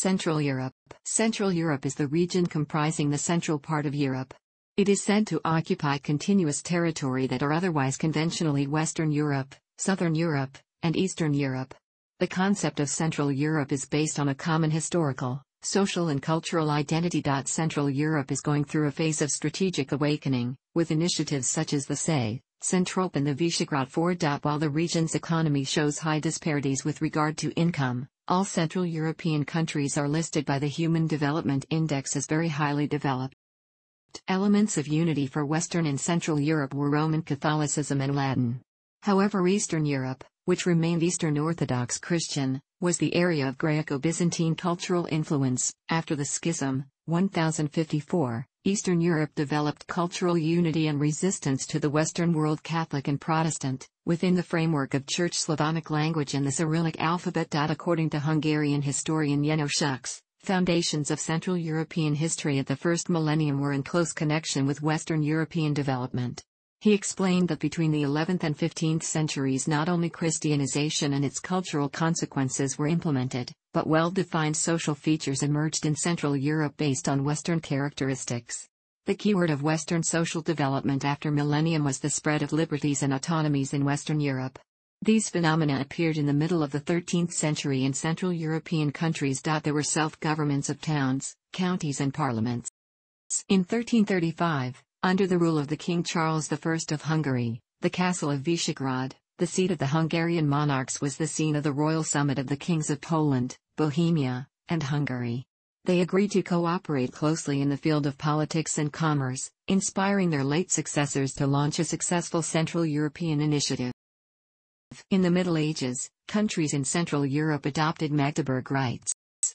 Central Europe Central Europe is the region comprising the central part of Europe. It is said to occupy continuous territory that are otherwise conventionally Western Europe, Southern Europe, and Eastern Europe. The concept of Central Europe is based on a common historical, social and cultural identity. Central Europe is going through a phase of strategic awakening, with initiatives such as the CEI, Centrope and the Visegrad 4. While the region's economy shows high disparities with regard to income, all Central European countries are listed by the Human Development Index as very highly developed. Elements of unity for Western and Central Europe were Roman Catholicism and Latin. However Eastern Europe, which remained Eastern Orthodox Christian, was the area of Greco-Byzantine cultural influence. After the schism, 1054, Eastern Europe developed cultural unity and resistance to the Western world Catholic and Protestant, within the framework of Church Slavonic language and the Cyrillic alphabet. According to Hungarian historian Jenő Szűcs, foundations of Central European history at the first millennium were in close connection with Western European development. He explained that between the 11th and 15th centuries not only Christianization and its cultural consequences were implemented, but well-defined social features emerged in Central Europe based on Western characteristics. The keyword of Western social development after millennium was the spread of liberties and autonomies in Western Europe. These phenomena appeared in the middle of the 13th century in Central European countries. There were self-governments of towns, counties and parliaments. In 1335, under the rule of the King Charles I of Hungary, the castle of Visegrad, the seat of the Hungarian monarchs was the scene of the royal summit of the kings of Poland, Bohemia, and Hungary. They agreed to cooperate closely in the field of politics and commerce, inspiring their late successors to launch a successful Central European initiative. In the Middle Ages, countries in Central Europe adopted Magdeburg rights.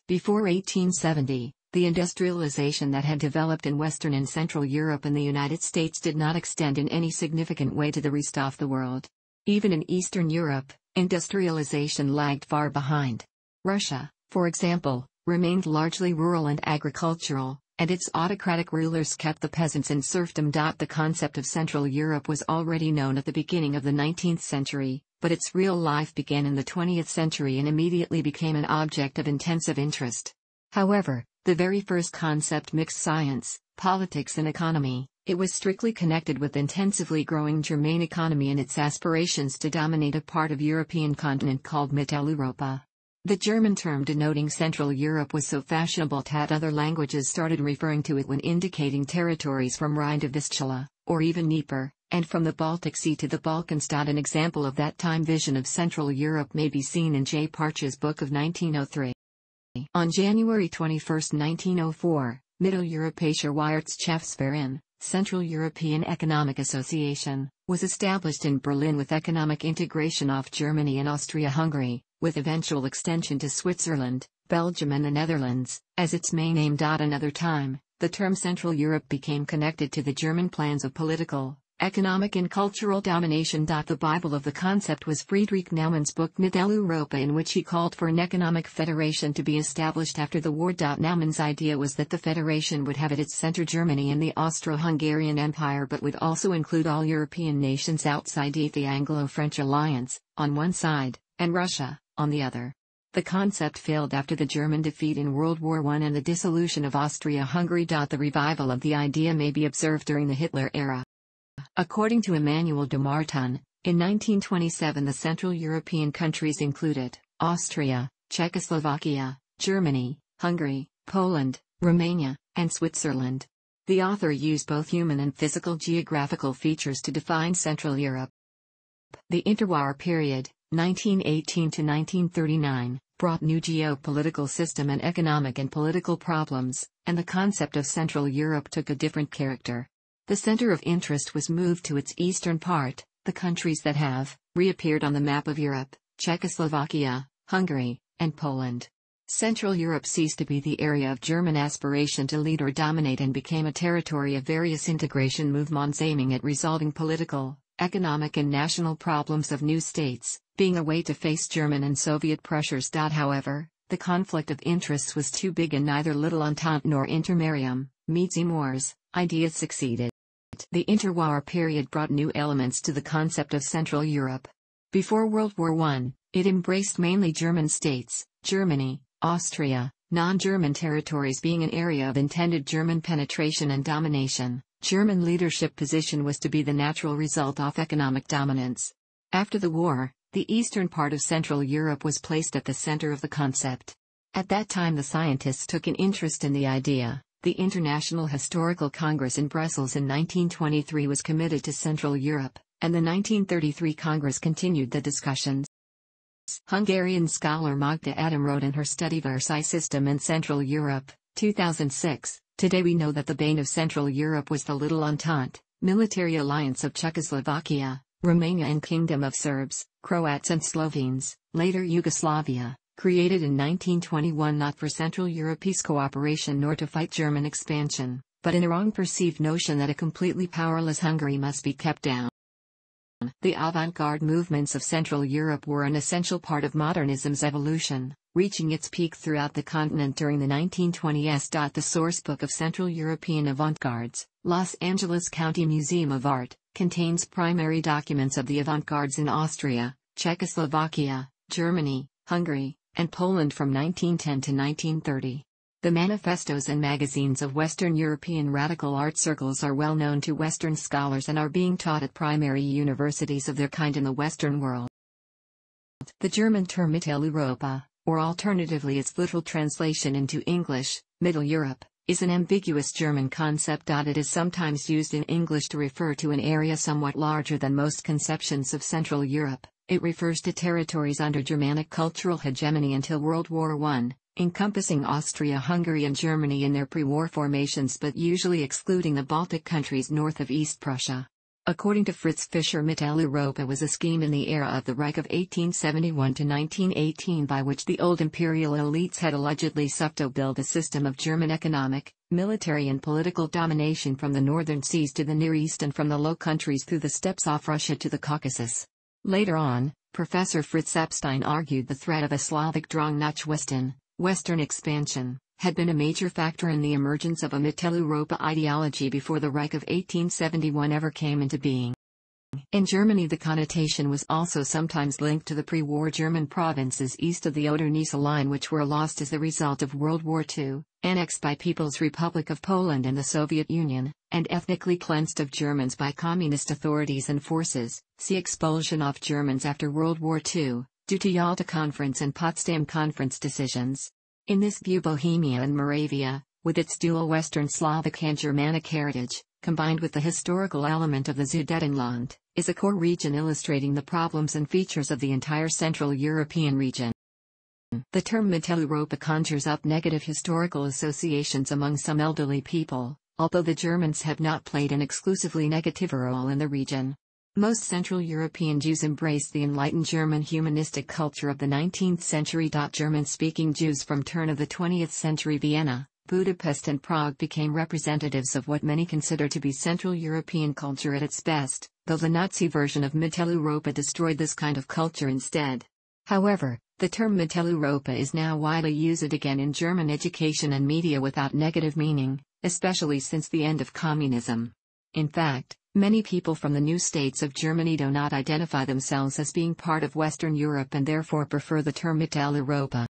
Before 1870, the industrialization that had developed in Western and Central Europe and the United States did not extend in any significant way to the rest of the world. Even in Eastern Europe, industrialization lagged far behind. Russia, for example, remained largely rural and agricultural, and its autocratic rulers kept the peasants in serfdom. The concept of Central Europe was already known at the beginning of the 19th century, but its real life began in the 20th century and immediately became an object of intensive interest. However, the very first concept mixed science, politics and economy, it was strictly connected with intensively growing German economy and its aspirations to dominate a part of European continent called Mitteleuropa. The German term denoting Central Europe was so fashionable that other languages started referring to it when indicating territories from Rhine to Vistula, or even Dnieper, and from the Baltic Sea to the Balkans. An example of that time vision of Central Europe may be seen in J. Partsch's book of 1903. On January 21, 1904, Mitteleuropäische Wirtschaftsverein, Central European Economic Association, was established in Berlin with economic integration of Germany and Austria-Hungary, with eventual extension to Switzerland, Belgium and the Netherlands, as its main aim. Another time, the term Central Europe became connected to the German plans of political, Economic and Cultural Domination. The Bible of the concept was Friedrich Naumann's book Mitteleuropa in which he called for an economic federation to be established after the war. Naumann's idea was that the federation would have at its center Germany and the Austro-Hungarian Empire but would also include all European nations outside the Anglo-French alliance, on one side, and Russia, on the other. The concept failed after the German defeat in World War I and the dissolution of Austria-Hungary. The revival of the idea may be observed during the Hitler era. According to Emmanuel de Martonne, in 1927 the Central European countries included Austria, Czechoslovakia, Germany, Hungary, Poland, Romania, and Switzerland. The author used both human and physical geographical features to define Central Europe. The interwar period, 1918 to 1939, brought new geopolitical system and economic and political problems, and the concept of Central Europe took a different character. The center of interest was moved to its eastern part, the countries that have reappeared on the map of Europe, Czechoslovakia, Hungary, and Poland. Central Europe ceased to be the area of German aspiration to lead or dominate and became a territory of various integration movements aiming at resolving political, economic and national problems of new states, being a way to face German and Soviet pressures. However, the conflict of interests was too big and neither Little Entente nor Intermarium, Międzymorze, ideas succeeded. The interwar period brought new elements to the concept of Central Europe. Before World War I, it embraced mainly German states, Germany, Austria, non-German territories being an area of intended German penetration and domination, German leadership position was to be the natural result of economic dominance. After the war, the eastern part of Central Europe was placed at the center of the concept. At that time the scientists took an interest in the idea. The International Historical Congress in Brussels in 1923 was committed to Central Europe, and the 1933 Congress continued the discussions. Hungarian scholar Magda Adam wrote in her study Versailles System in Central Europe, 2006, Today we know that the bane of Central Europe was the Little Entente, military alliance of Czechoslovakia, Romania and Kingdom of Serbs, Croats and Slovenes, later Yugoslavia, created in 1921 not for Central European cooperation nor to fight German expansion, but in a wrong perceived notion that a completely powerless Hungary must be kept down. The avant-garde movements of Central Europe were an essential part of modernism's evolution, reaching its peak throughout the continent during the 1920s. The sourcebook of Central European avant-gardes, Los Angeles County Museum of Art, contains primary documents of the avant-gardes in Austria, Czechoslovakia, Germany, Hungary, and Poland from 1910 to 1930. The manifestos and magazines of Western European radical art circles are well known to Western scholars and are being taught at primary universities of their kind in the Western world. The German term Mitteleuropa, or alternatively its literal translation into English, Middle Europe, is an ambiguous German concept. It is sometimes used in English to refer to an area somewhat larger than most conceptions of Central Europe. It refers to territories under Germanic cultural hegemony until World War I, encompassing Austria-Hungary and Germany in their pre-war formations but usually excluding the Baltic countries north of East Prussia. According to Fritz Fischer Mitteleuropa was a scheme in the era of the Reich of 1871 to 1918 by which the old imperial elites had allegedly sought to build a system of German economic, military and political domination from the northern seas to the Near East and from the Low Countries through the steppes off Russia to the Caucasus. Later on, Professor Fritz Epstein argued the threat of a Slavic Drang nach Westen, Western expansion, had been a major factor in the emergence of a Mitteleuropa ideology before the Reich of 1871 ever came into being. In Germany the connotation was also sometimes linked to the pre-war German provinces east of the Oder-Neisse line which were lost as the result of World War II, annexed by People's Republic of Poland and the Soviet Union, and ethnically cleansed of Germans by communist authorities and forces, see expulsion of Germans after World War II, due to Yalta Conference and Potsdam Conference decisions. In this view Bohemia and Moravia, with its dual Western Slavic and Germanic heritage, combined with the historical element of the Sudetenland, is a core region illustrating the problems and features of the entire Central European region. The term Mitteleuropa conjures up negative historical associations among some elderly people, although the Germans have not played an exclusively negative role in the region. Most Central European Jews embraced the enlightened German humanistic culture of the 19th century. German-speaking Jews from turn of the 20th century Vienna, Budapest and Prague became representatives of what many consider to be Central European culture at its best, though the Nazi version of Mitteleuropa destroyed this kind of culture instead. However, the term Mitteleuropa is now widely used again in German education and media without negative meaning, especially since the end of communism. In fact, many people from the new states of Germany do not identify themselves as being part of Western Europe and therefore prefer the term Mitteleuropa.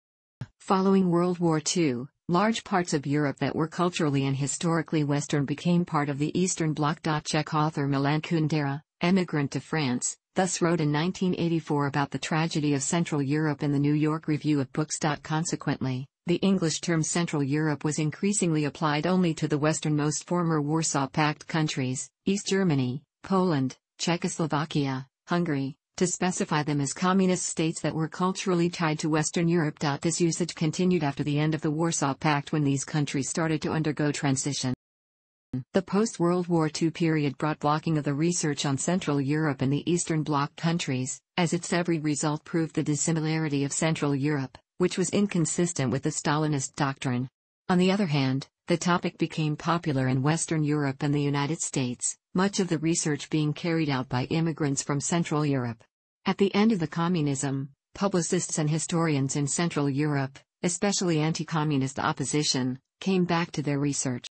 Following World War II, Large parts of Europe that were culturally and historically Western became part of the Eastern Bloc. Czech author Milan Kundera, emigrant to France, thus wrote in 1984 about the tragedy of Central Europe in the New York Review of Books. Consequently, the English term Central Europe was increasingly applied only to the westernmost former Warsaw Pact countries, East Germany, Poland, Czechoslovakia, Hungary, to specify them as communist states that were culturally tied to Western Europe. This usage continued after the end of the Warsaw Pact when these countries started to undergo transition. The post-World War II period brought blocking of the research on Central Europe and the Eastern Bloc countries, as its every result proved the dissimilarity of Central Europe, which was inconsistent with the Stalinist doctrine. On the other hand, the topic became popular in Western Europe and the United States, much of the research being carried out by immigrants from Central Europe. At the end of the communism, publicists and historians in Central Europe, especially anti-communist opposition, came back to their research.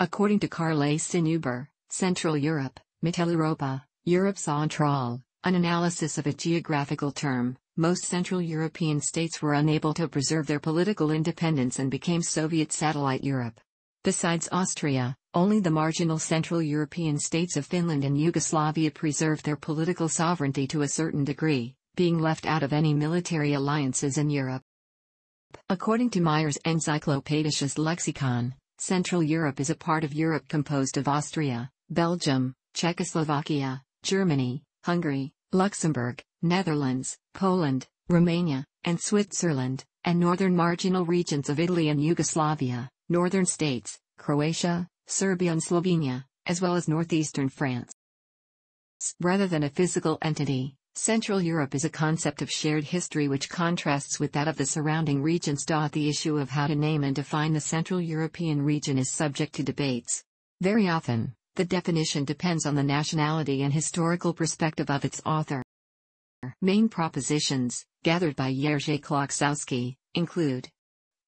According to Karl A. Sinnhuber, Central Europe, Mitteleuropa, Europe Centrale, an analysis of a geographical term, most Central European states were unable to preserve their political independence and became Soviet satellite Europe. Besides Austria, only the marginal Central European states of Finland and Yugoslavia preserved their political sovereignty to a certain degree, being left out of any military alliances in Europe. According to Meyer's Enzyklopädisches Lexikon, Central Europe is a part of Europe composed of Austria, Belgium, Czechoslovakia, Germany, Hungary, Luxembourg, Netherlands, Poland, Romania, and Switzerland, and northern marginal regions of Italy and Yugoslavia, northern states, Croatia, Serbia and Slovenia, as well as northeastern France. Rather than a physical entity, Central Europe is a concept of shared history which contrasts with that of the surrounding regions. The issue of how to name and define the Central European region is subject to debates. Very often, the definition depends on the nationality and historical perspective of its author. Main propositions, gathered by Jerzy Kłoczowski, include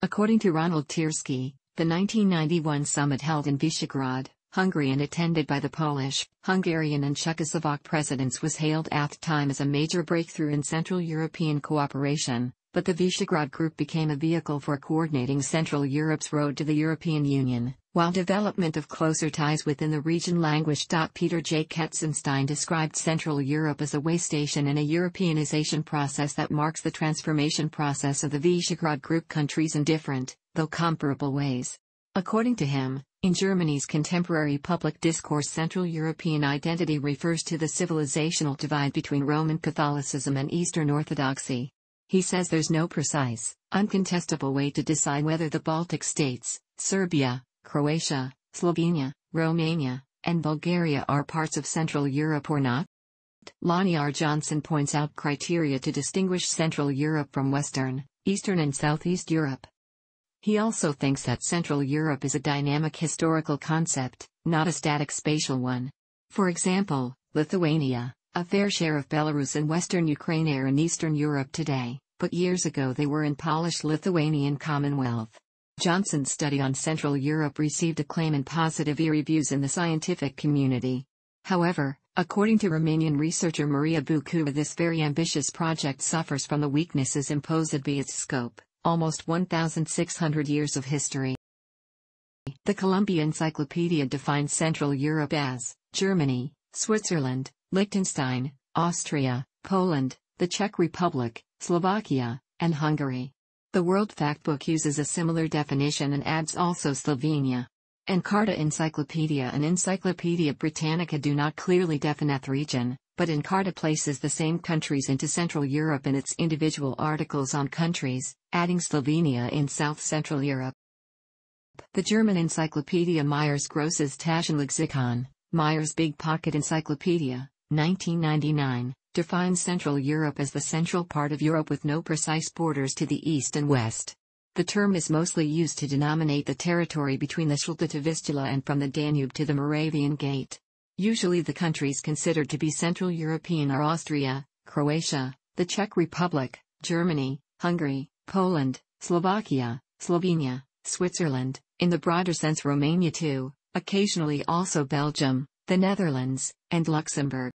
According to Ronald Tiersky, the 1991 summit held in Visegrad, Hungary and attended by the Polish, Hungarian and Czechoslovak presidents was hailed at the time as a major breakthrough in Central European cooperation, but the Visegrad Group became a vehicle for coordinating Central Europe's road to the European Union, while development of closer ties within the region languished. Peter J. Katzenstein described Central Europe as a way station in a Europeanization process that marks the transformation process of the Visegrad Group countries in different, though comparable ways. According to him, in Germany's contemporary public discourse Central European identity refers to the civilizational divide between Roman Catholicism and Eastern Orthodoxy. He says there's no precise, uncontestable way to decide whether the Baltic states, Serbia, Croatia, Slovenia, Romania, and Bulgaria are parts of Central Europe or not. Lonnie R. Johnson points out criteria to distinguish Central Europe from Western, Eastern and Southeast Europe. He also thinks that Central Europe is a dynamic historical concept, not a static spatial one. For example, Lithuania, a fair share of Belarus and Western Ukraine are in Eastern Europe today, but years ago they were in Polish-Lithuanian Commonwealth. Johnson's study on Central Europe received acclaim and positive reviews in the scientific community. However, according to Romanian researcher Maria Bucova this very ambitious project suffers from the weaknesses imposed by its scope almost 1,600 years of history. The Columbia Encyclopedia defines Central Europe as Germany, Switzerland, Liechtenstein, Austria, Poland, the Czech Republic, Slovakia, and Hungary. The World Factbook uses a similar definition and adds also Slovenia. Encarta Encyclopedia and Encyclopedia Britannica do not clearly define the region, but Encarta places the same countries into Central Europe in its individual articles on countries, adding Slovenia in South Central Europe. The German encyclopedia Meyer's Grosses Taschenlexikon, Meyer's Big Pocket Encyclopedia, 1999, defines Central Europe as the central part of Europe with no precise borders to the east and west. The term is mostly used to denominate the territory between the Schelde to Vistula and from the Danube to the Moravian Gate. Usually the countries considered to be Central European are Austria, Croatia, the Czech Republic, Germany, Hungary, Poland, Slovakia, Slovenia, Switzerland, in the broader sense Romania too, occasionally also Belgium, the Netherlands, and Luxembourg.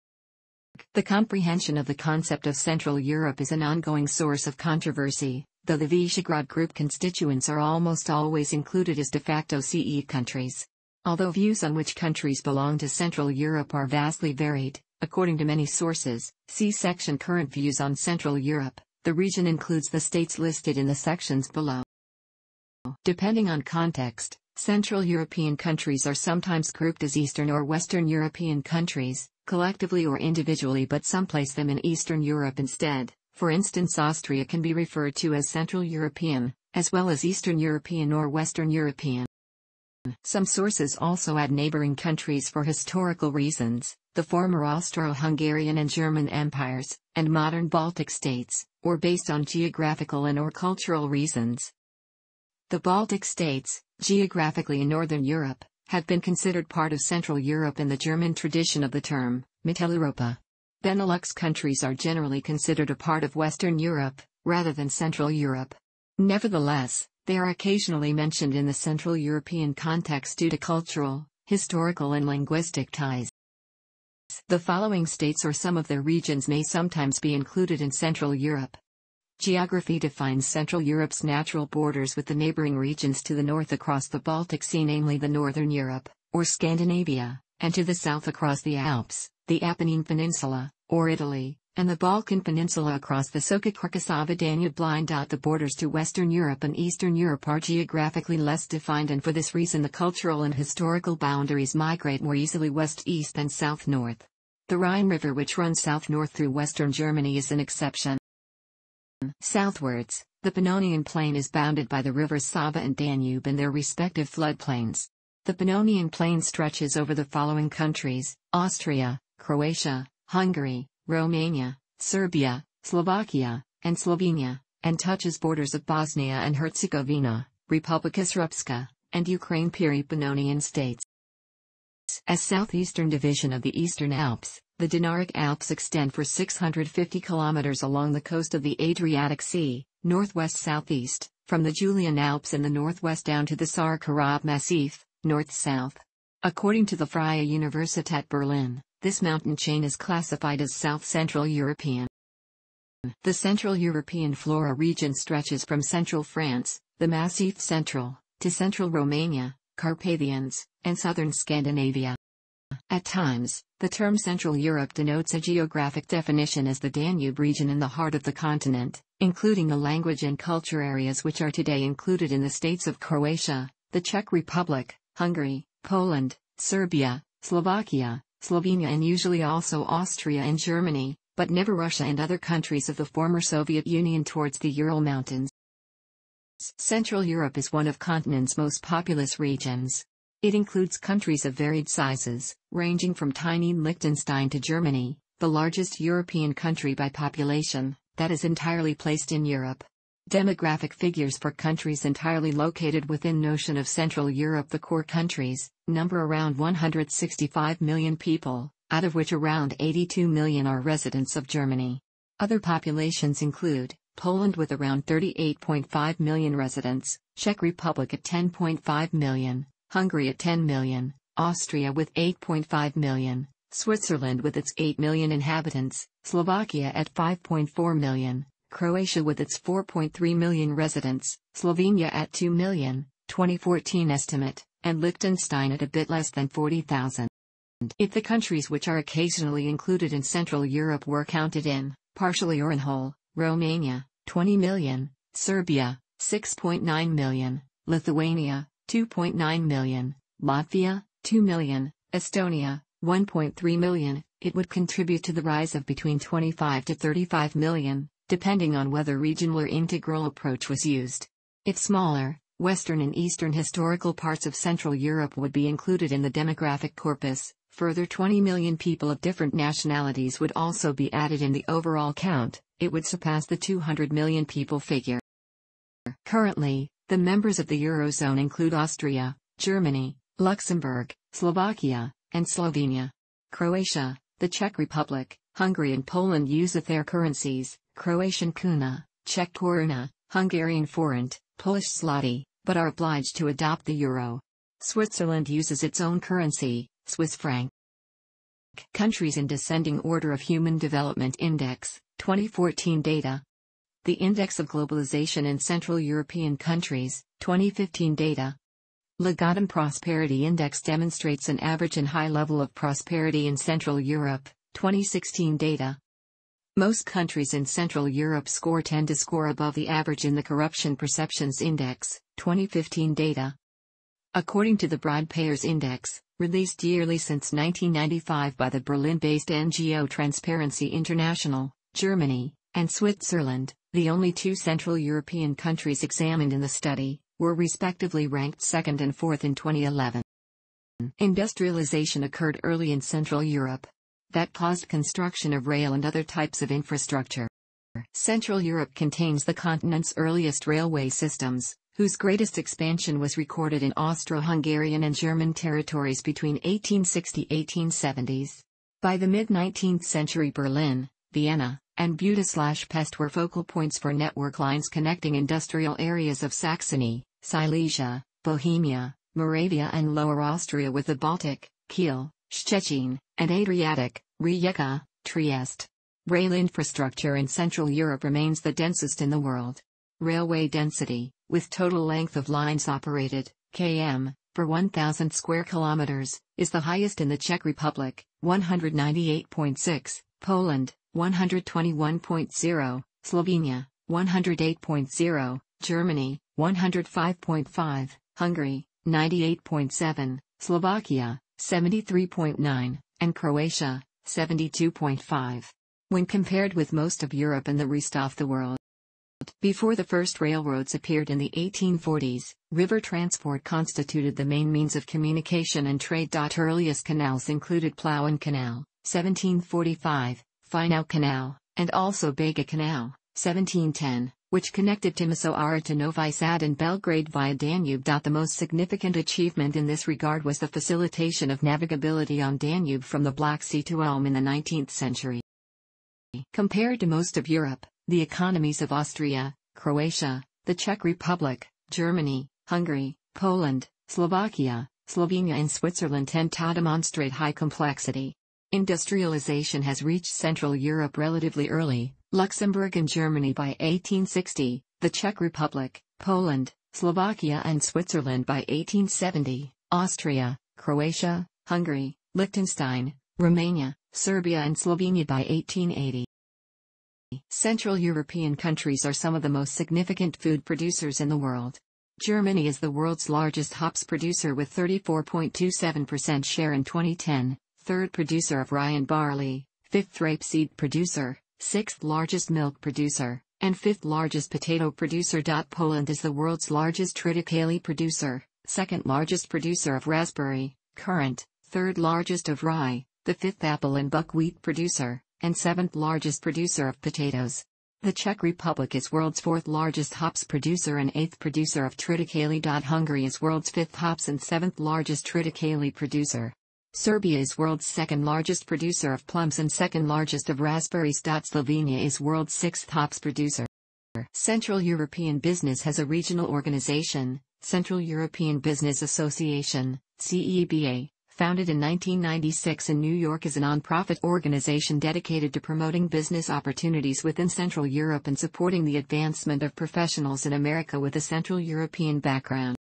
The comprehension of the concept of Central Europe is an ongoing source of controversy, though the Visegrad Group constituents are almost always included as de facto CE countries. Although views on which countries belong to Central Europe are vastly varied, according to many sources, see section Current views on Central Europe. The region includes the states listed in the sections below. Depending on context, Central European countries are sometimes grouped as Eastern or Western European countries, collectively or individually, but some place them in Eastern Europe instead. For instance, Austria can be referred to as Central European, as well as Eastern European or Western European. Some sources also add neighboring countries for historical reasons, the former Austro-Hungarian and German empires, and modern Baltic states, or based on geographical and or cultural reasons. The Baltic states, geographically in Northern Europe, have been considered part of Central Europe in the German tradition of the term, Mitteleuropa. Benelux countries are generally considered a part of Western Europe, rather than Central Europe. Nevertheless, they are occasionally mentioned in the Central European context due to cultural, historical and linguistic ties. The following states or some of their regions may sometimes be included in Central Europe. Geography defines Central Europe's natural borders with the neighboring regions to the north across the Baltic Sea namely the Northern Europe, or Scandinavia, and to the south across the Alps, the Apennine Peninsula, or Italy, and the Balkan Peninsula across the Soča-Krka-Sava-Danube line. The borders to Western Europe and Eastern Europe are geographically less defined and for this reason the cultural and historical boundaries migrate more easily west-east than south-north. The Rhine River which runs south-north through western Germany is an exception. Southwards, the Pannonian Plain is bounded by the rivers Sava and Danube and their respective floodplains. The Pannonian Plain stretches over the following countries, Austria, Croatia, Hungary, Romania, Serbia, Slovakia, and Slovenia, and touches borders of Bosnia and Herzegovina, Republika Srpska, and Ukraine Peri-Pannonian states. As southeastern division of the Eastern Alps, the Dinaric Alps extend for 650 kilometers along the coast of the Adriatic Sea, northwest-southeast, from the Julian Alps in the northwest down to the Šar-Korab Massif, north-south. According to the Freie Universität Berlin, this mountain chain is classified as South Central European. The Central European flora region stretches from central France, the Massif Central, to central Romania, Carpathians, and southern Scandinavia. At times, the term Central Europe denotes a geographic definition as the Danube region in the heart of the continent, including the language and culture areas which are today included in the states of Croatia, the Czech Republic, Hungary, Poland, Serbia, Slovakia, Slovenia and usually also Austria and Germany, but never Russia and other countries of the former Soviet Union towards the Ural Mountains. Central Europe is one of continent's most populous regions. It includes countries of varied sizes, ranging from tiny Liechtenstein to Germany, the largest European country by population, that is entirely placed in Europe. Demographic figures for countries entirely located within notion of Central Europe The core countries, number around 165 million people, out of which around 82 million are residents of Germany. Other populations include, Poland with around 38.5 million residents, Czech Republic at 10.5 million, Hungary at 10 million, Austria with 8.5 million, Switzerland with its 8 million inhabitants, Slovakia at 5.4 million, Croatia with its 4.3 million residents, Slovenia at 2 million, 2014 estimate, and Liechtenstein at a bit less than 40,000. If the countries which are occasionally included in Central Europe were counted in, partially or in whole, Romania, 20 million, Serbia, 6.9 million, Lithuania, 2.9 million, Latvia, 2 million, Estonia, 1.3 million, it would contribute to the rise of between 25 to 35 million, depending on whether regional or integral approach was used. If smaller, Western and Eastern historical parts of Central Europe would be included in the demographic corpus, further 20 million people of different nationalities would also be added in the overall count, it would surpass the 200 million people figure. Currently, the members of the Eurozone include Austria, Germany, Luxembourg, Slovakia, and Slovenia. Croatia, the Czech Republic, Hungary and Poland use their currencies, Croatian kuna, Czech koruna, Hungarian forint, Polish zloty, but are obliged to adopt the euro. Switzerland uses its own currency, Swiss franc. Countries in descending order of Human Development Index, 2014 data. The Index of Globalization in Central European Countries, 2015 data. Legatum Prosperity Index demonstrates an average and high level of prosperity in Central Europe, 2016 data. Most countries in Central Europe score tend to score above the average in the Corruption Perceptions Index, 2015 data. According to the Bribe Payers Index, released yearly since 1995 by the Berlin-based NGO Transparency International, Germany, and Switzerland, the only two Central European countries examined in the study, were respectively ranked second and fourth in 2011. Industrialization occurred early in Central Europe, that caused construction of rail and other types of infrastructure. Central Europe contains the continent's earliest railway systems, whose greatest expansion was recorded in Austro-Hungarian and German territories between 1860-1870s. By the mid-19th century Berlin, Vienna, and Budapest were focal points for network lines connecting industrial areas of Saxony, Silesia, Bohemia, Moravia and Lower Austria with the Baltic, Kiel, Szczecin, and Adriatic, Rijeka, Trieste. Rail infrastructure in Central Europe remains the densest in the world. Railway density, with total length of lines operated, km, per 1,000 square kilometers, is the highest in the Czech Republic, 198.6, Poland, 121.0, Slovenia, 108.0, Germany, 105.5, Hungary, 98.7, Slovakia, 73.9, and Croatia, 72.5. When compared with most of Europe and the rest of the world, before the first railroads appeared in the 1840s, river transport constituted the main means of communication and trade. Earliest canals included Plauen Canal, 1745, Finow Canal, and also Bega Canal, 1710, which connected Timisoara to Novi Sad and Belgrade via Danube. The most significant achievement in this regard was the facilitation of navigability on Danube from the Black Sea to Ulm in the 19th century. Compared to most of Europe, the economies of Austria, Croatia, the Czech Republic, Germany, Hungary, Poland, Slovakia, Slovenia and Switzerland tend to demonstrate high complexity. Industrialization has reached Central Europe relatively early, Luxembourg and Germany by 1860, the Czech Republic, Poland, Slovakia and Switzerland by 1870, Austria, Croatia, Hungary, Liechtenstein, Romania, Serbia and Slovenia by 1880. Central European countries are some of the most significant food producers in the world. Germany is the world's largest hops producer with 34.27% share in 2010, third producer of rye and barley, fifth rapeseed producer, sixth largest milk producer, and fifth largest potato producer. Poland is the world's largest triticale producer, second largest producer of raspberry, currant, third largest of rye, the fifth apple and buckwheat producer, and seventh largest producer of potatoes. The Czech Republic is world's fourth largest hops producer and eighth producer of triticale. Hungary is world's fifth hops and seventh largest triticale producer. Serbia is world's second largest producer of plums and second largest of raspberries. Slovenia is world's sixth hops producer. Central European Business has a regional organization, Central European Business Association, CEBA, Founded in 1996 in New York as a nonprofit organization dedicated to promoting business opportunities within Central Europe and supporting the advancement of professionals in America with a Central European background.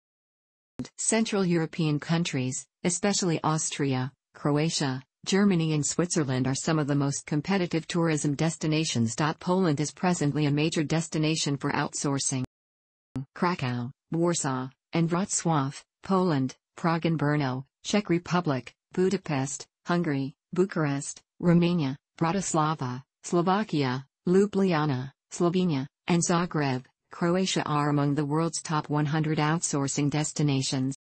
Central European countries, especially Austria, Croatia, Germany and Switzerland are some of the most competitive tourism destinations. Poland is presently a major destination for outsourcing. Krakow, Warsaw, and Wrocław, Poland, Prague and Brno, Czech Republic, Budapest, Hungary, Bucharest, Romania, Bratislava, Slovakia, Ljubljana, Slovenia, and Zagreb, Croatia are among the world's top 100 outsourcing destinations.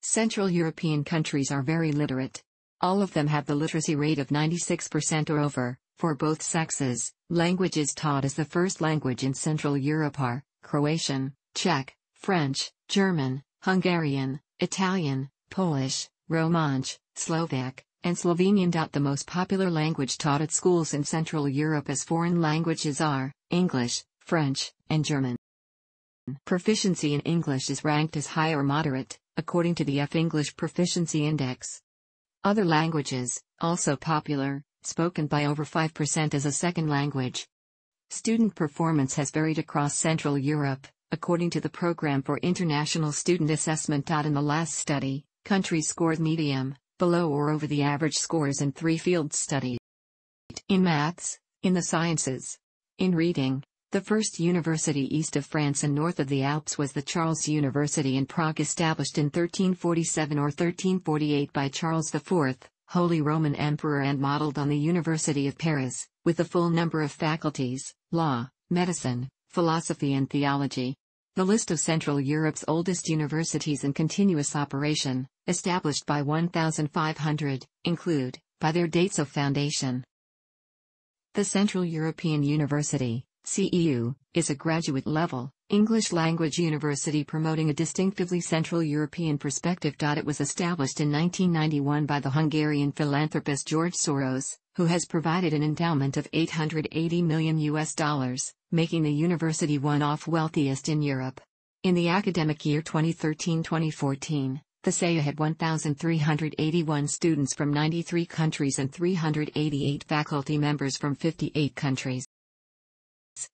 Central European countries are very literate. All of them have the literacy rate of 96% or over, for both sexes. Languages taught as the first language in Central Europe are Croatian, Czech, French, German, Hungarian, Italian, Polish, Romansh, Slovak, and Slovenian. The most popular language taught at schools in Central Europe as foreign languages are English, French, and German. Proficiency in English is ranked as high or moderate, according to the EF English Proficiency Index. Other languages, also popular, spoken by over 5% as a second language. Student performance has varied across Central Europe, according to the Program for International Student Assessment. In the last study, Countries scored medium, below or over the average scores in three fields studied. In maths, in the sciences, in reading, the first university east of France and north of the Alps was the Charles University in Prague established in 1347 or 1348 by Charles IV, Holy Roman Emperor and modeled on the University of Paris, with a full number of faculties, law, medicine, philosophy and theology. The list of Central Europe's oldest universities in continuous operation, established by 1500, include, by their dates of foundation. The Central European University, CEU, is a graduate level, English language university promoting a distinctively Central European perspective. It was established in 1991 by the Hungarian philanthropist George Soros, who has provided an endowment of 880 million US dollars, making the university one of wealthiest in Europe. In the academic year 2013-2014, The CEU had 1,381 students from 93 countries and 388 faculty members from 58 countries.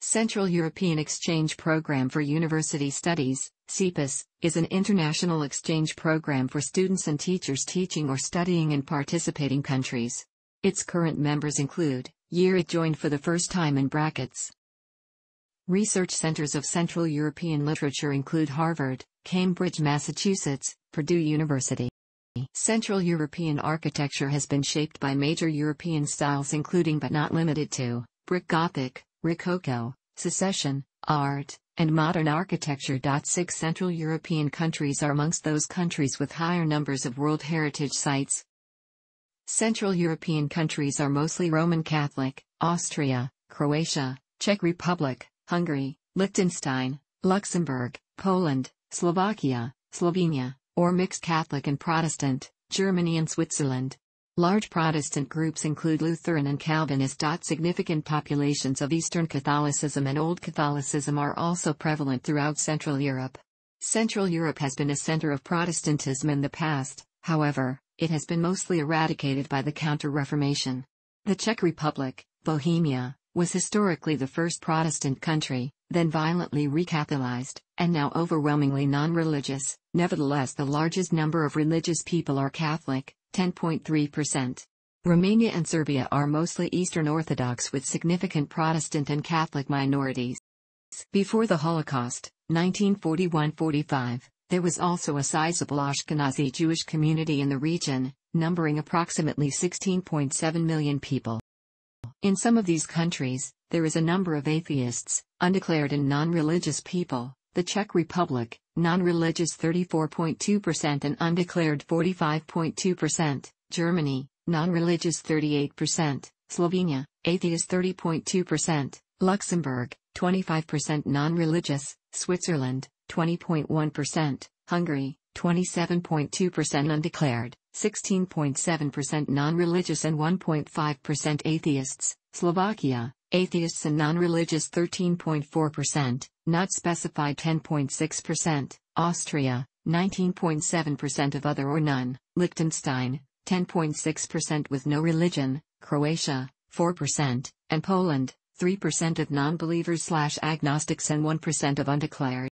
Central European Exchange Program for University Studies, CEEPUS, is an international exchange program for students and teachers teaching or studying in participating countries. Its current members include, year it joined for the first time in brackets. Research centers of Central European literature include Harvard, Cambridge, Massachusetts, Purdue University. Central European architecture has been shaped by major European styles including but not limited to brick Gothic, Rococo, Secession, art, and modern architecture. Six Central European countries are amongst those countries with higher numbers of World Heritage Sites. Central European countries are mostly Roman Catholic, Austria, Croatia, Czech Republic, Hungary, Liechtenstein, Luxembourg, Poland, Slovakia, Slovenia, or mixed Catholic and Protestant, Germany and Switzerland. Large Protestant groups include Lutheran and Calvinist. Significant populations of Eastern Catholicism and Old Catholicism are also prevalent throughout Central Europe. Central Europe has been a center of Protestantism in the past, however, it has been mostly eradicated by the Counter-Reformation. The Czech Republic, Bohemia, was historically the first Protestant country, then violently recatholized, and now overwhelmingly non-religious. Nevertheless the largest number of religious people are Catholic, 10.3%. Romania and Serbia are mostly Eastern Orthodox with significant Protestant and Catholic minorities. Before the Holocaust, 1941-45, there was also a sizable Ashkenazi Jewish community in the region, numbering approximately 16.7 million people. In some of these countries, there is a number of atheists, undeclared and non-religious people, the Czech Republic, non-religious 34.2% and undeclared 45.2%, Germany, non-religious 38%, Slovenia, atheist 30.2%, Luxembourg, 25% non-religious, Switzerland, 20.1%, Hungary, 27.2% undeclared, 16.7% non-religious and 1.5% atheists, Slovakia, atheists and non-religious 13.4%, not specified 10.6%, Austria, 19.7% of other or none, Liechtenstein, 10.6% with no religion, Croatia, 4%, and Poland, 3% of non-believers slash agnostics and 1% of undeclared.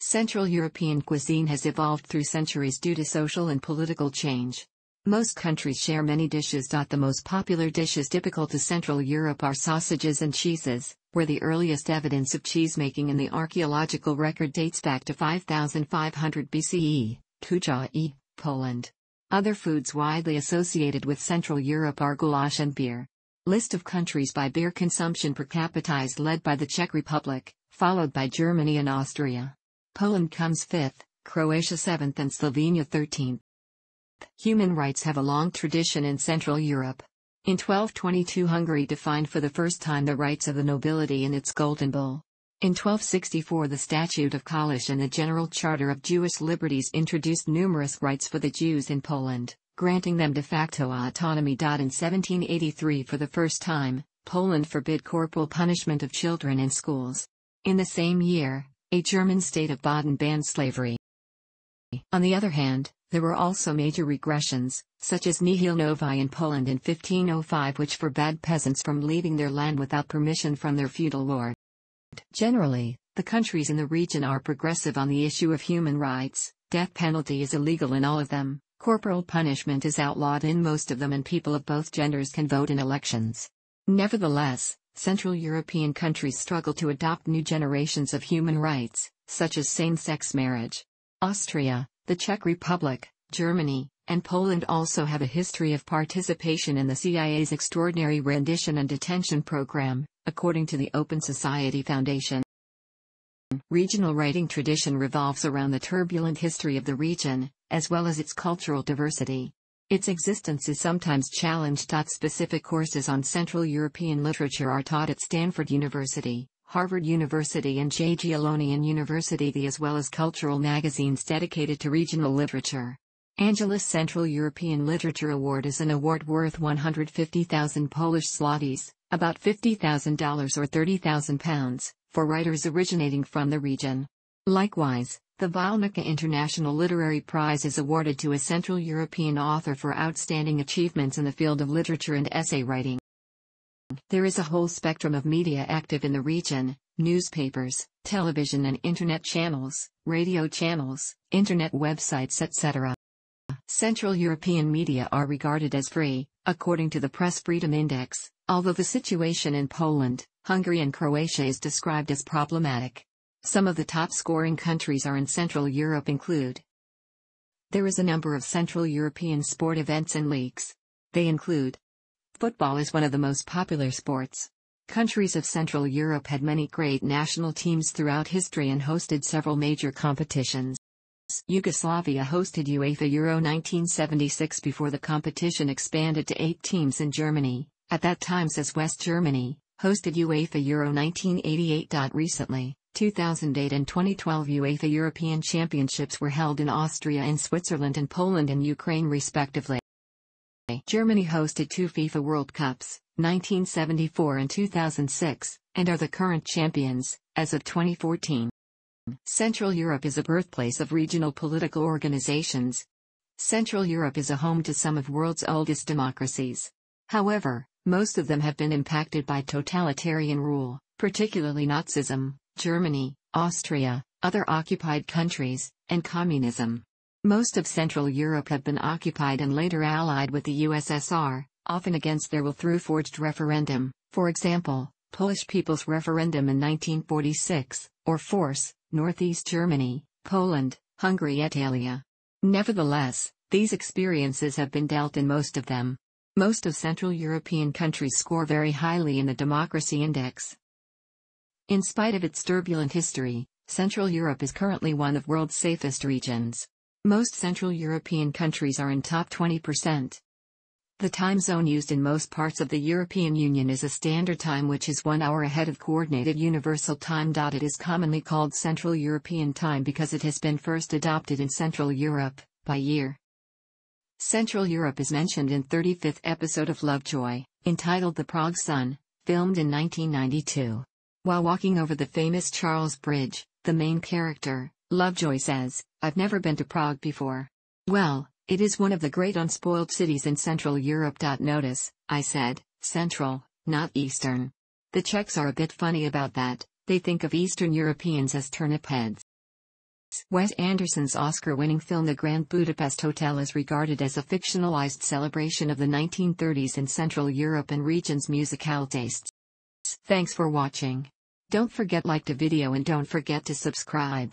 Central European cuisine has evolved through centuries due to social and political change. Most countries share many dishes. The most popular dishes typical to Central Europe are sausages and cheeses, where the earliest evidence of cheesemaking in the archaeological record dates back to 5500 BCE, Kujawi, Poland. Other foods widely associated with Central Europe are goulash and beer. List of countries by beer consumption per capita is led by the Czech Republic, followed by Germany and Austria. Poland comes fifth, Croatia seventh and Slovenia thirteenth. Human rights have a long tradition in Central Europe. In 1222 Hungary defined for the first time the rights of the nobility in its Golden Bull. In 1264 the Statute of Kalisz and the General Charter of Jewish Liberties introduced numerous rights for the Jews in Poland, granting them de facto autonomy. In 1783 for the first time, Poland forbid corporal punishment of children in schools. In the same year, a German state of Baden banned slavery. On the other hand, there were also major regressions, such as Nihil Novi in Poland in 1505 which forbade peasants from leaving their land without permission from their feudal lord. Generally, the countries in the region are progressive on the issue of human rights, death penalty is illegal in all of them, corporal punishment is outlawed in most of them and people of both genders can vote in elections. Nevertheless, Central European countries struggle to adopt new generations of human rights, such as same-sex marriage. Austria, the Czech Republic, Germany, and Poland also have a history of participation in the CIA's extraordinary rendition and detention program, according to the Open Society Foundation. Regional writing tradition revolves around the turbulent history of the region, as well as its cultural diversity. Its existence is sometimes challenged. Specific courses on Central European literature are taught at Stanford University, Harvard University and Jagiellonian University as well as cultural magazines dedicated to regional literature. Angelus Central European Literature Award is an award worth 150,000 Polish zlotys, about $50,000 or 30,000 pounds, for writers originating from the region. Likewise, The Vilenica International Literary Prize is awarded to a Central European author for outstanding achievements in the field of literature and essay writing. There is a whole spectrum of media active in the region newspapers, television and internet channels, radio channels, internet websites, etc. Central European media are regarded as free, according to the Press Freedom Index, although the situation in Poland, Hungary, and Croatia is described as problematic. Some of the top scoring countries are in Central Europe include There is a number of Central European sport events and leagues. They include Football is one of the most popular sports. Countries of Central Europe had many great national teams throughout history and hosted several major competitions. Yugoslavia hosted UEFA Euro 1976 before the competition expanded to eight teams in Germany, at that time says West Germany, hosted UEFA Euro 1988. Recently, 2008 and 2012 UEFA European Championships were held in Austria and Switzerland and Poland and Ukraine respectively. Germany hosted two FIFA World Cups, 1974 and 2006, and are the current champions, as of 2014. Central Europe is a birthplace of regional political organizations. Central Europe is a home to some of world's oldest democracies. However, most of them have been impacted by totalitarian rule, particularly Nazism, Germany, Austria, other occupied countries, and communism. Most of Central Europe have been occupied and later allied with the USSR, often against their will through forged referendum, for example, Polish People's Referendum in 1946, or Force, Northeast Germany, Poland, Hungary et alia. Nevertheless, these experiences have been dealt in most of them. Most of Central European countries score very highly in the Democracy Index. In spite of its turbulent history, Central Europe is currently one of world's safest regions. Most Central European countries are in top 20%. The time zone used in most parts of the European Union is a standard time which is one hour ahead of Coordinated Universal Time. It is commonly called Central European Time because it has been first adopted in Central Europe, by year. Central Europe is mentioned in 35th episode of Lovejoy, entitled The Prague Sun, filmed in 1992. While walking over the famous Charles Bridge, the main character, Lovejoy says, I've never been to Prague before. Well, it is one of the great unspoiled cities in Central Europe. Notice, I said, Central, not Eastern. The Czechs are a bit funny about that, they think of Eastern Europeans as turnip heads. Wes Anderson's Oscar winning film The Grand Budapest Hotel is regarded as a fictionalized celebration of the 1930s in Central Europe and region's musicale tastes. Thanks for watching. Don't forget like the video and don't forget to subscribe.